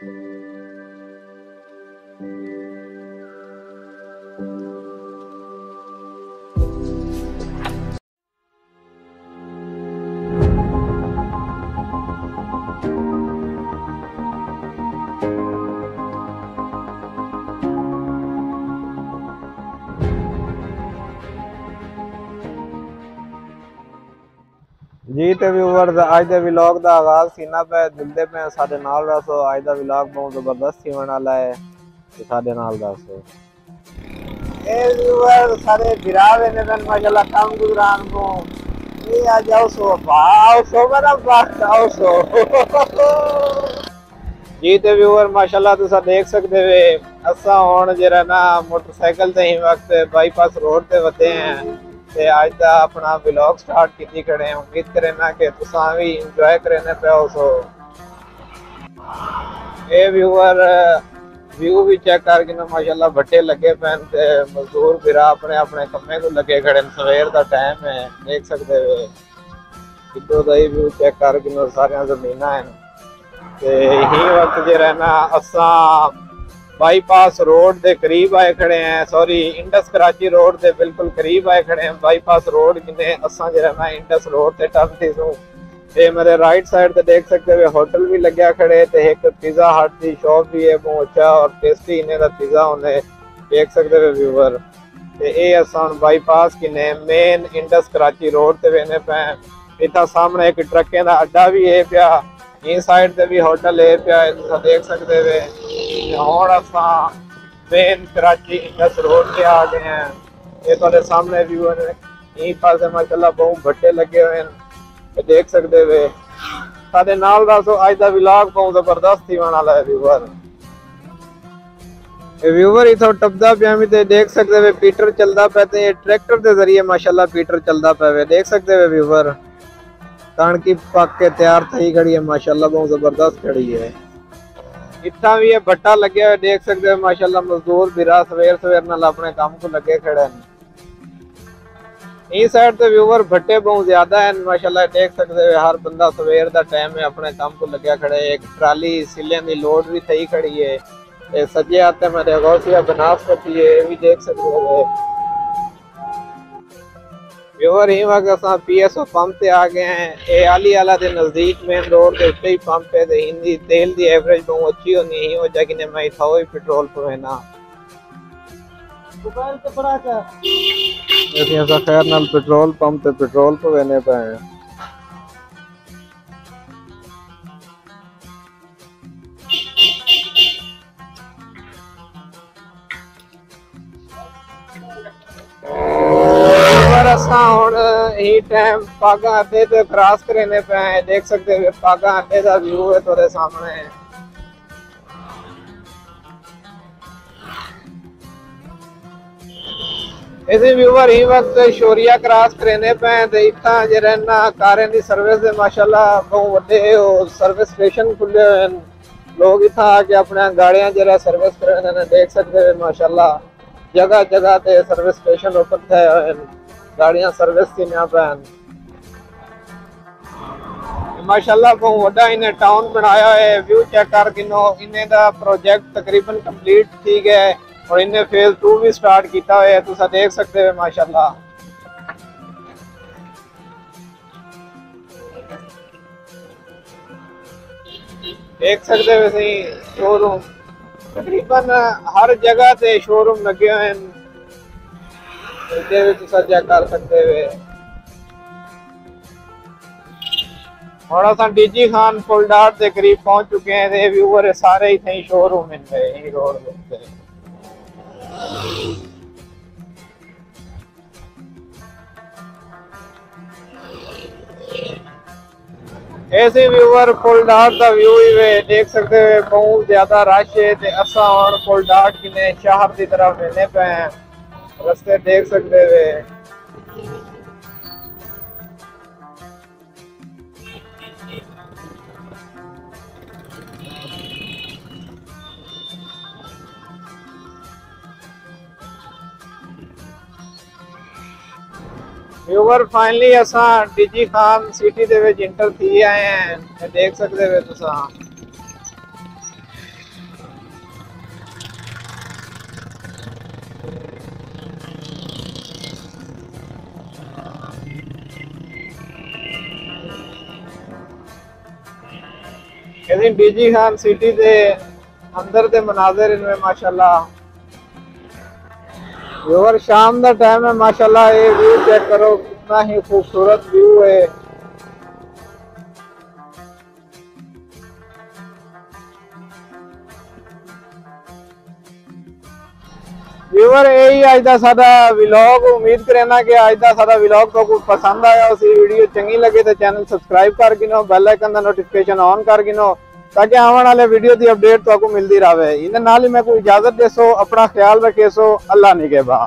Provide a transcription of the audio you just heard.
Thank you. ਜੀ ਤੇ viewers ਅੱਜ ਦੇ ਵਲੌਗ ਦਾ ਆਗਾਜ਼ ਸੀਨਾ ਪੈ ਜੁਲਦੇ ਪਏ ਸਾਡੇ ਨਾਲ ਰਸੋ ਅੱਜ ਦਾ ਵਲੌਗ ਬਹੁਤ ਜ਼ਬਰਦਸਤ ਹੋਣ ਵਾਲਾ ਹੈ ਤੇ ਸਾਡੇ ਨਾਲ ਦੱਸੋ ਇਹ ਵਿਊਅਰ ਸਾਰੇ ਵਿਰਾਵੇ ਨੇ ਤਾਂ ਮਾਸ਼ਾਅੱਲਾ ਕੰਮ ਗੁਜ਼ਰਾਨ ਕੋ ਇਹ ਆ ਜਾਓ ਸੋ ਵਾਓ ਸੋ ਮੇਰਾ ਬਾਤ ਆਓ ਸੋ ਜੀ ਤੇ ਵਿਊਅਰ ਮਾਸ਼ਾਅੱਲਾ ਤੁਸੀਂ ਦੇਖ ਸਕਦੇ ਵੇ ਅਸਾਂ ਹੁਣ ਜਿਹੜਾ ਨਾ ਮੋਟਰਸਾਈਕਲ ਤੇ ਹੀ ਵਕਤ ਬਾਈਪਾਸ ਰੋਡ ਤੇ ਵਤੇ ਆਂ ਤੇ ਅੱਜ ਦਾ ਆਪਣਾ ਵਲੌਗ ਸਟਾਰਟ ਕੀਤੀ ਖੜੇ ਹਾਂ ਉਮੀਦ ਕਰਨਾ ਕਿ ਤੁਸੀਂ ਵੀ ਇੰਜੋਏ ਕਰਨੇ ਪਿਓ ਸੋ ਇਹ ਵਿਊਅਰ ਵਿਊ ਵੀ ਚੈੱਕ ਕਰਕੇ ਨਾ ਮਾਸ਼ਾਅੱਲਾ ਵੱਟੇ ਲੱਗੇ ਪੈਣ ਤੇ ਮਜ਼ਦੂਰ ਵੀਰਾ ਆਪਣੇ ਆਪਣੇ ਕੰਮੇ ਨੂੰ ਲੱਗੇ ਖੜੇ ਨੇ ਸਵੇਰ ਦਾ ਟਾਈਮ ਹੈ ਦੇਖ ਸਕਦੇ ਹੋ ਕਿੱਦੋਂ ਦਾ ਇਹ ਵਿਊ ਚੈੱਕ ਕਰਕੇ ਨਾ ਸਾਰੀਆਂ ਜ਼ਮੀਨਾਂ ਹਨ ਤੇ ਇਹੀ ਵਕਤ ਜਿਹੜਾ ਨਾ ਅਸਾਂ ਬਾਈਪਾਸ ਰੋਡ ਦੇ ਕਰੀਬ ਆਏ ਖੜੇ ਆ ਸੌਰੀ ਇੰਡਸ ਕਰਾਚੀ ਰੋਡ ਦੇ ਬਿਲਕੁਲ ਕਰੀਬ ਆਏ ਖੜੇ ਆ ਬਾਈਪਾਸ ਰੋਡ ਕਿਨੇ ਅਸਾਂ ਜਿਹੜਾ ਨਾ ਇੰਡਸ ਰੋਡ ਤੇ ਟਰਨਤੀ ਸੋ ਤੇ ਮੇਰੇ ਰਾਈਟ ਸਾਈਡ ਤੇ ਦੇਖ ਸਕਦੇ ਹੋ ਹੋਟਲ ਵੀ ਲੱਗਿਆ ਖੜੇ ਤੇ ਇੱਕ ਪੀਜ਼ਾ ਹਟ ਦੀ ਸ਼ਾਪ ਵੀ ਹੈ ਬਹੁਤ ਅੱਛਾ ਔਰ ਟੇਸਟੀ ਇਹਨੇ ਦਾ ਪੀਜ਼ਾ ਹੁੰਦੇ ਦੇਖ ਸਕਦੇ ਹੋ ਵਿਊਅਰ ਤੇ ਇਹ ਅਸਾਂ ਬਾਈਪਾਸ ਕਿਨੇ ਮੇਨ ਇੰਡਸ ਕਰਾਚੀ ਰੋਡ ਤੇ ਵੇਨੇ ਪਏ ਇਥਾ ਸਾਹਮਣੇ ਇੱਕ ਟਰੱਕੇ ਦਾ ਅੱਡਾ ਵੀ ਹੈ ਪਿਆ ਇਸ ਸਾਈਡ ਤੇ ਵੀ ਹੋਟਲ ਹੈ ਪਿਆ ਇਹ ਤੁਸੀਂ ਦੇਖ ਸਕਦੇ ਵੇ ਹੁਣ ਆਪਾਂ ਮੇਨ ਕਰਾਚੀ ਇੰਡਸ ਰੋਡ ਤੇ ਆ ਗਏ ਹਾਂ ਇਹ ਤੁਹਾਡੇ ਸਾਹਮਣੇ ਵਿਊ ਹੈ ਇਹ ਪਾਸੇ ਮਾਸ਼ਾਅੱਲਾ ਬਹੁਤ ਵੱਡੇ ਲੱਗੇ ਹੋਏ ਹਨ ਇਹ ਦੇਖ ਸਕਦੇ ਵੇ ਸਾਡੇ ਨਾਲ ਦੱਸੋ ਅੱਜ ਦਾ ਵਲੌਗ ਬਹੁਤ ਜ਼ਬਰਦਸਤ ਹੀ ਹੋਣ ਵਾਲਾ ਹੈ ਵਿਊਅਰ ਇਹ ਵਿਊਅਰ ਇਥੋਂ ਟੱਪਦਾ ਪਿਆ ਵੀ ਤੇ ਦੇਖ ਸਕਦੇ ਵੇ ਪੀਟਰ ਚੱਲਦਾ ਪਿਆ ਤੇ ਇਹ ਟਰੈਕਟਰ ਦੇ ਜ਼ਰੀਏ ਮਾਸ਼ਾਅੱਲਾ ਪੀਟਰ ਚੱਲਦਾ ਪਿਆ ਵੇ ਦੇਖ ਸਕਦੇ ਵੇ ਵਿਊਅਰ ਕਣਕੀ ਪੱਕ ਕੇ ਤਿਆਰ થઈ ਖੜੀ ਹੈ ਮਾਸ਼ਾਅੱਲਾ ਬਹੁਤ ਜ਼ਬਰਦਸਤ ਖੜੀ ਹੈ ਇੱਥਾ ਵੀ ਇਹ ਬੱਟਾ ਲੱਗਿਆ ਹੋਇਆ ਦੇਖ ਸਕਦੇ ਹੋ ਮਾਸ਼ਾਅੱਲਾ ਮਜ਼ਦੂਰ ਵੀਰਾ ਸਵੇਰ ਸਵੇਰ ਨਾਲ ਆਪਣੇ ਕੰਮ ਕੋ ਲੱਗੇ ਖੜੇ ਨੇ ਇਸ ਸਾਈਡ ਤੇ ਵਿਊਅਰ ਭੱਟੇ ਬਹੁਤ ਜ਼ਿਆਦਾ ਹਨ ਮਾਸ਼ਾਅੱਲਾ ਦੇਖ ਸਕਦੇ ਹੋ ਹਰ ਬੰਦਾ ਸਵੇਰ ਦਾ ਟਾਈਮ ਹੈ ਆਪਣੇ ਕੰਮ ਕੋ ਲੱਗਿਆ ਖੜਾ ਹੈ ਇੱਕ ਟਰਾਲੀ ਸਿਲਿਆਂ ਦੀ ਲੋਡ ਵੀ ਥਈ ਖੜੀ ਹੈ ਤੇ ਸੱਜੇ ਹੱਥੇ ਮੈਂ ਗੌਸੀਆ ਬਨਾਸਪਤੀ ਹੈ ਇਹ ਵੀ ਦੇਖ ਸਕਦੇ ਹੋ व्यूअर ही वक्त अस पी एस ओ पंप से आ गए हैं। ये आली आला के नज़दीक मेन रोड के उत्ते ही पंप है। तो इनकी तेल की एवरेज बहुत अच्छी होनी ही वजह कि मैं इतना ही पेट्रोल पवे ख़ैर पेट्रोल पंप से पेट्रोल पवेने पे पिया सर असा हूँ टाइम पागा अड्डे तो क्रॉस करने पे हैं देख सकते हो, पागा अड्डे का व्यू है थोड़े सामने। है इसी व्यूवर ही वक्त तो शोरिया क्रॉस करने पे हैं तो इतना जो रहना, कारें की सर्विस है, माशाल्लाह, बहुत बड़े सर्विस स्टेशन खुले हुए हैं। लोग इतना आके अपने गाड़ियाँ जरा सर्विस कर देख सकते हैं, माशाल्लाह। जगह जगह पे सर्विस स्टेशन ओपन थे गाड़ियाँ सर्विस यहाँ पे माशाल्लाह को वड़ा इन्हें टाउन बनाया है व्यू चेक कर किनो इन्हें दा प्रोजेक्ट तकरीबन कंप्लीट ठीक है और इन्हें फ़ेज़ टू भी स्टार्ट किया है तो सा देख सकते हो माशाल्लाह देख सकते हो सही शोरूम तकरीबन हर जगह से शोरूम लगे हुए हैं ਇਹਦੇ ਵਿੱਚ ਤੁਸੀਂ ਚੈੱਕ ਕਰ ਸਕਦੇ ਹੋ ਹੁਣ ਅਸਾਂ ਡੀਜੀ ਖਾਨ ਫੁੱਲਡਾਰ ਦੇ ਕਰੀਬ ਪਹੁੰਚ ਚੁੱਕੇ ਹਾਂ ਤੇ ਵਿਊਅਰ ਸਾਰੇ ਹੀ ਥਈ ਸ਼ੋਰੂਮ ਹਨ ਇਹ ਰੋਡ ਦੇ ਉੱਤੇ ऐसे व्यूअर फुलडार ਦਾ ਵਿਊ ਹੀ ਵੇ ਦੇਖ ਸਕਦੇ ਹੋ ਬਹੁਤ ਜ਼ਿਆਦਾ ਰਸ਼ ਹੈ ਤੇ ਅਸਾਂ ਹੁਣ ਫੁਲਡਾਰ ਕਿਨੇ ਸ਼ਹਿਰ ਦੀ ਤਰਫ ਵੇਨੇ ਪਏ ਹਾਂ ਰਸਤੇ ਦੇਖ ਸਕਦੇ ਵੇ व्यूअर फाइनली असां डिजी खान सिटी ਦੇ ਵਿੱਚ ਇੰਟਰ ਥੀ ਆਏ ਹਾਂ ਇਹ ਦੇਖ ਸਕਦੇ ਹੋ ਤੁਸੀਂ यानी डीजी खान सिटी दे, अंदर दे मनाजिर इनमें, माशाल्लाह। व्यूअर शाम का टाइम है, माशाल्लाह, ये व्यू चेक करो, कितना ही खूबसूरत व्यू है। व्यूअर यही अज का साडा व्लॉग उम्मीद करना कि अज का साडा व्लॉग तो कुछ पसंद आया उसी वीडियो चंगी लगे तो चैनल सबसक्राइब कर गिनो बेल आइकन का नोटिफिकेशन ऑन कर गिनो ताकि आने वाले वीडियो की अपडेट तो मिलती रहे इन्हें ही मैं कोई इजाज़त देसो अपना ख्याल रखेसो अल्लाह निगेबा